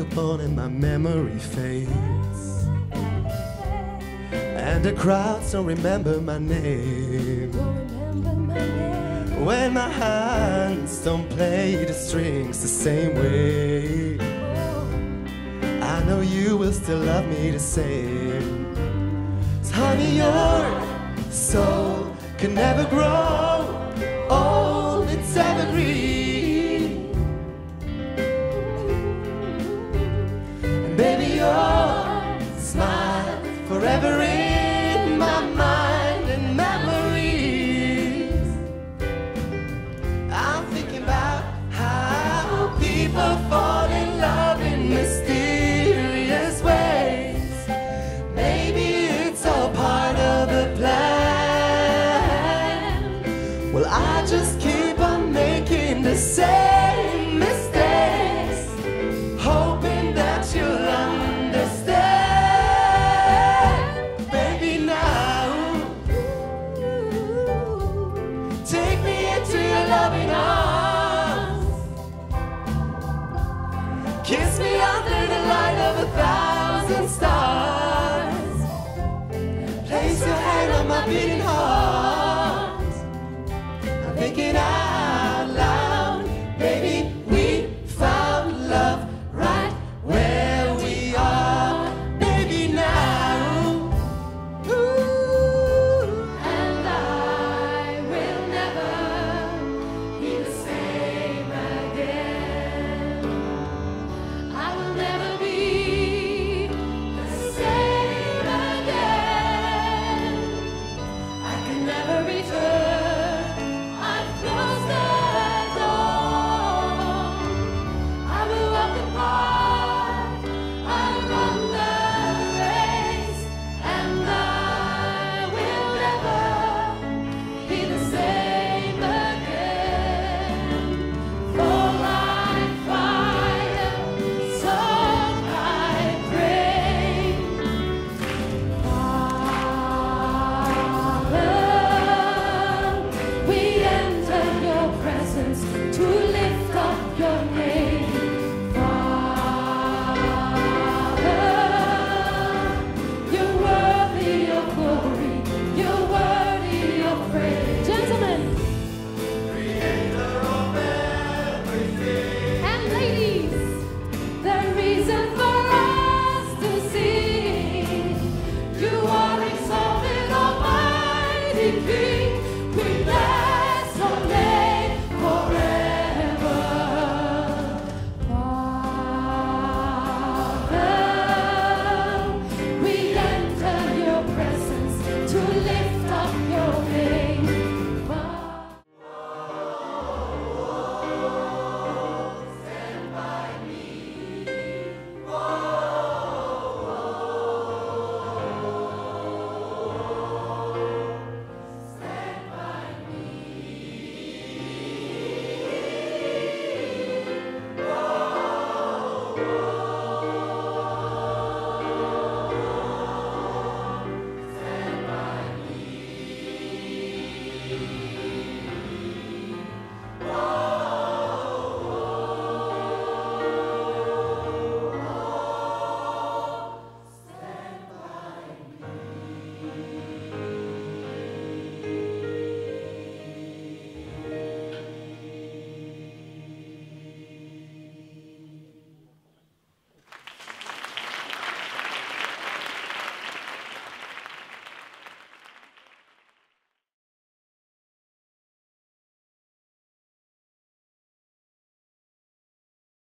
upon and my memory fades. And the crowds don't remember my name. When my hands don't play the strings the same way. I know you will still love me the same. Honey, your soul can never grow loving arms. Kiss me under the light of a thousand stars. Place your hand on my beating heart. I'm thinking I